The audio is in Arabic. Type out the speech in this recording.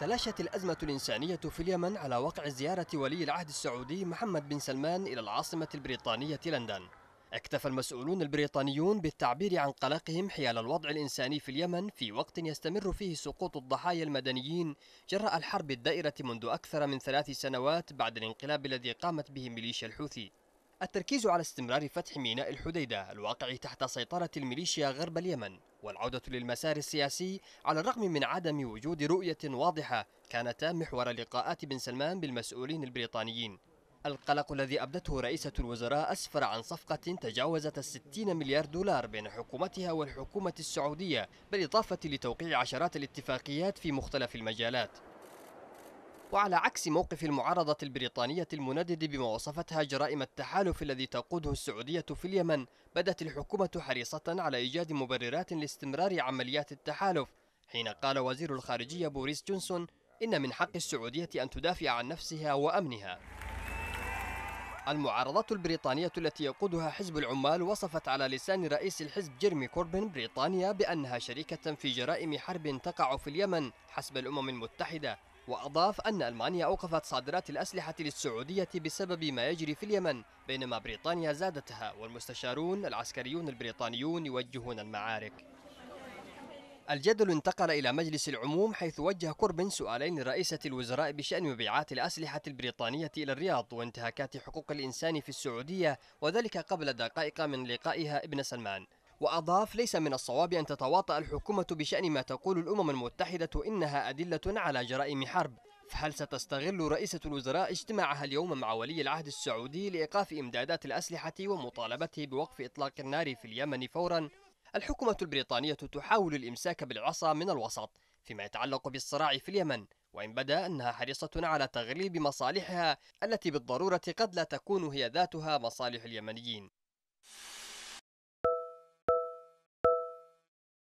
تلاشت الأزمة الإنسانية في اليمن على وقع زيارة ولي العهد السعودي محمد بن سلمان إلى العاصمة البريطانية لندن. اكتفى المسؤولون البريطانيون بالتعبير عن قلقهم حيال الوضع الإنساني في اليمن في وقت يستمر فيه سقوط الضحايا المدنيين جراء الحرب الدائرة منذ أكثر من ثلاث سنوات بعد الانقلاب الذي قامت به ميليشيا الحوثي. التركيز على استمرار فتح ميناء الحديدة الواقع تحت سيطرة الميليشيا غرب اليمن والعودة للمسار السياسي على الرغم من عدم وجود رؤية واضحة كانتا محور لقاءات بن سلمان بالمسؤولين البريطانيين. القلق الذي أبدته رئيسة الوزراء أسفر عن صفقة تجاوزت الستين مليار دولار بين حكومتها والحكومة السعودية بالإضافة لتوقيع عشرات الاتفاقيات في مختلف المجالات. وعلى عكس موقف المعارضة البريطانية المندد بما وصفتها جرائم التحالف الذي تقوده السعودية في اليمن بدت الحكومة حريصة على إيجاد مبررات لاستمرار عمليات التحالف حين قال وزير الخارجية بوريس جونسون إن من حق السعودية أن تدافع عن نفسها وأمنها. المعارضة البريطانية التي يقودها حزب العمال وصفت على لسان رئيس الحزب جيرمي كوربن بريطانيا بأنها شريكة في جرائم حرب تقع في اليمن حسب الأمم المتحدة. وأضاف أن ألمانيا أوقفت صادرات الأسلحة للسعودية بسبب ما يجري في اليمن بينما بريطانيا زادتها والمستشارون العسكريون البريطانيون يوجهون المعارك. الجدل انتقل إلى مجلس العموم حيث وجه كوربن سؤالين لرئيسة الوزراء بشأن مبيعات الأسلحة البريطانية إلى الرياض وانتهاكات حقوق الإنسان في السعودية وذلك قبل دقائق من لقائها ابن سلمان. وأضاف ليس من الصواب أن تتواطأ الحكومة بشأن ما تقول الأمم المتحدة إنها أدلة على جرائم حرب فهل ستستغل رئيسة الوزراء اجتماعها اليوم مع ولي العهد السعودي لإيقاف إمدادات الأسلحة ومطالبته بوقف إطلاق النار في اليمن فورا؟ الحكومة البريطانية تحاول الإمساك بالعصا من الوسط فيما يتعلق بالصراع في اليمن وإن بدأ أنها حريصة على تغليب مصالحها التي بالضرورة قد لا تكون هي ذاتها مصالح اليمنيين